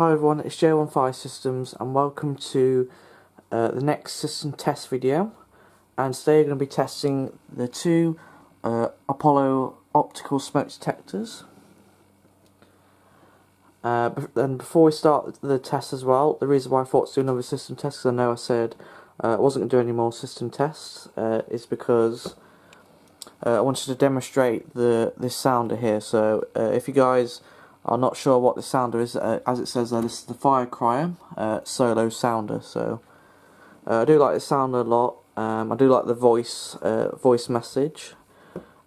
Hi everyone, it's J1 Fire Systems and welcome to uh, the next system test video. And today we're going to be testing the two uh, Apollo optical smoke detectors. Uh, and before we start the test as well, the reason why I thought to do another system test because I know I said uh, I wasn't going to do any more system tests uh, is because uh, I wanted to demonstrate the this sounder here. So if you guys I'm not sure what the sounder is, uh, as it says there, this is the Firecryer uh, solo sounder, so uh, I do like the sounder a lot, um, I do like the voice uh, voice message,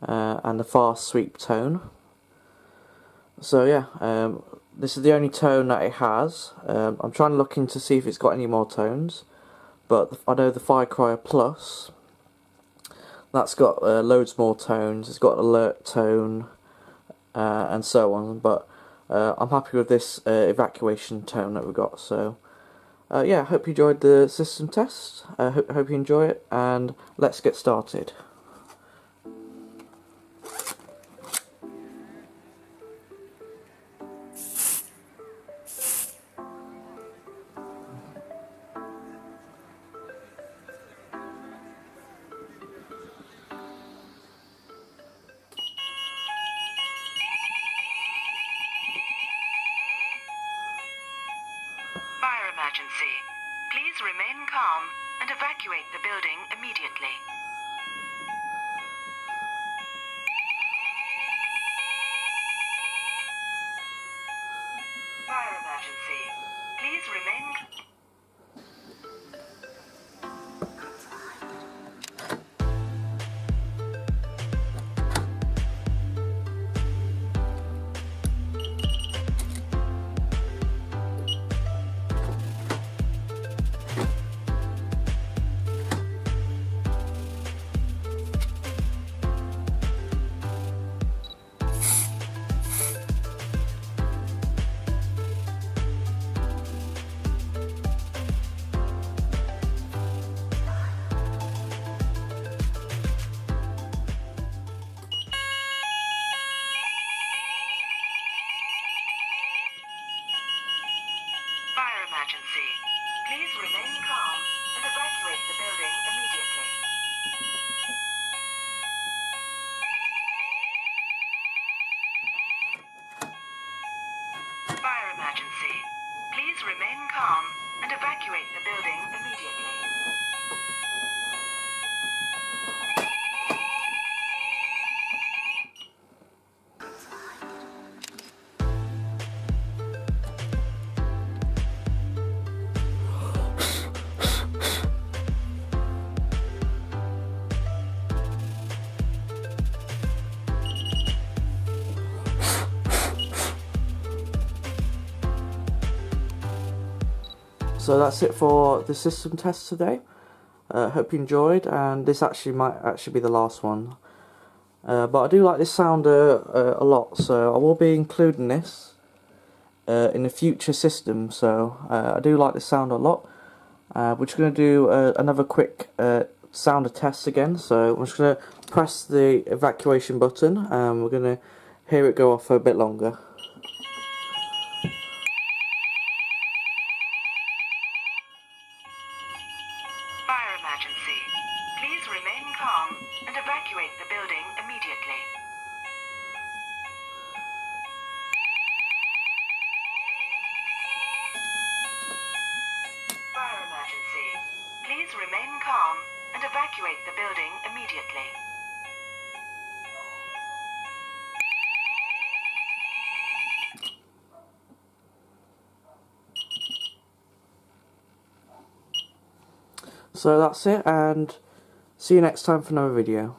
uh, and the fast sweep tone. So yeah, um, this is the only tone that it has, um, I'm trying to look into see if it's got any more tones, but I know the Firecryer Plus, that's got uh, loads more tones, it's got alert tone, and so on, but uh, I'm happy with this uh, evacuation tone that we got. So, uh, yeah, I hope you enjoyed the system test. I hope, hope you enjoy it, and let's get started. Emergency. Please remain calm and evacuate the building immediately. Fire emergency. Please remain emergency. Please remain calm and evacuate the building immediately. Fire emergency. Please remain calm and evacuate the building So that's it for the system test today. Uh, hope you enjoyed, and this actually might actually be the last one. Uh, but I do like this sounder uh, a lot, so I will be including this uh, in a future system. So uh, I do like the sound a lot. Uh, we're just going to do another quick sounder test again. So I'm just going to press the evacuation button, and we're going to hear it go off for a bit longer. emergency. Please remain calm and evacuate the building immediately. Fire emergency. Please remain calm and evacuate the building immediately. So that's it, and see you next time for another video.